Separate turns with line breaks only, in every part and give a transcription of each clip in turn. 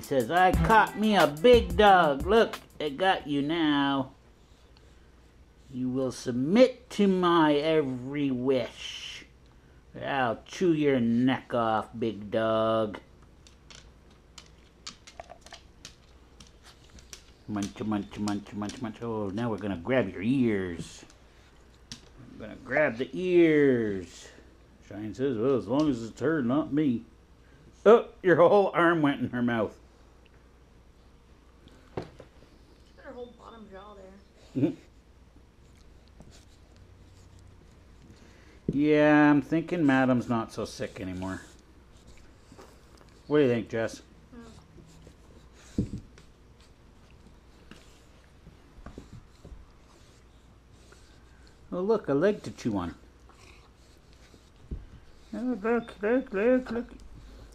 says, I caught me a big dog. Look, it got you now. You will submit to my every wish. I'll chew your neck off, big dog. Munch, munch, munch, munch, munch. Oh, now we're gonna grab your ears. I'm gonna grab the ears. Cheyenne says, well, as long as it's her, not me. Oh, your whole arm went in her mouth.
Her whole bottom jaw there. Mm-hmm.
Yeah, I'm thinking Madam's not so sick anymore. What do you think, Jess? Hmm. Oh, look, a leg to chew on. Oh, look, look, look, look.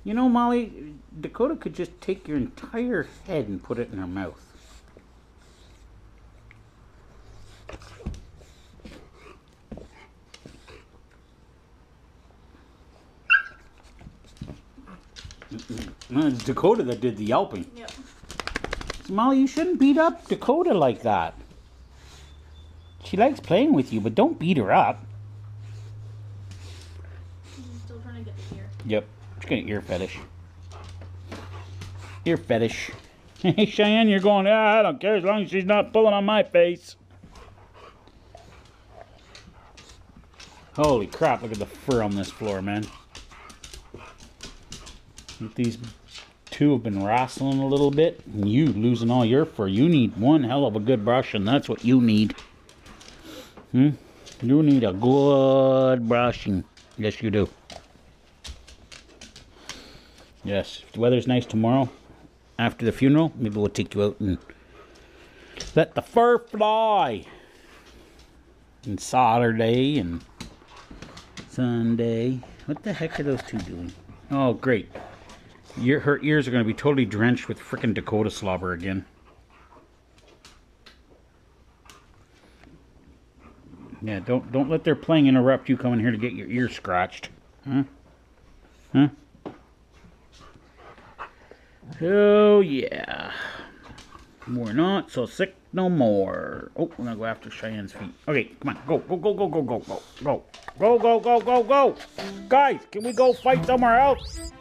You know, Molly, Dakota could just take your entire head and put it in her mouth. It's Dakota that did the yelping.
Yep.
Molly, you shouldn't beat up Dakota like that. She likes playing with you, but don't beat her up.
She's still trying to get the ear.
Yep. She's got an ear fetish. Ear fetish. Hey, Cheyenne, you're going, ah, I don't care as long as she's not pulling on my face. Holy crap, look at the fur on this floor, man. These two have been wrestling a little bit, and you losing all your fur. You need one hell of a good brush, and that's what you need. Hmm? You need a good brushing. Yes, you do. Yes, if the weather's nice tomorrow, after the funeral, maybe we'll take you out and let the fur fly. And Saturday and Sunday. What the heck are those two doing? Oh, great. Your, her ears are going to be totally drenched with frickin' Dakota slobber again. Yeah, don't don't let their playing interrupt you coming here to get your ears scratched. Huh? Huh? Oh yeah. We're not so sick no more. Oh, we're gonna go after Cheyenne's feet. Okay, come on, go, go, go, go, go, go, go, go, go, go, go, go, go. Guys, can we go fight somewhere else?